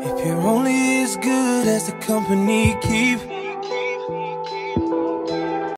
If you're only as good as the company keep.